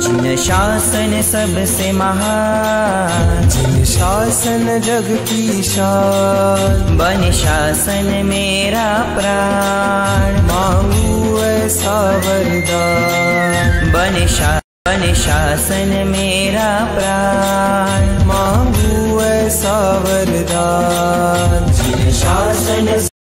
जिन शासन सबसे महान, जिन शासन जग की शान। बन शासन मेरा प्राण, मांगू ऐसा वरदान। बन शा शासन मेरा प्राण, मांगू ऐसा वरदान। जिन शासन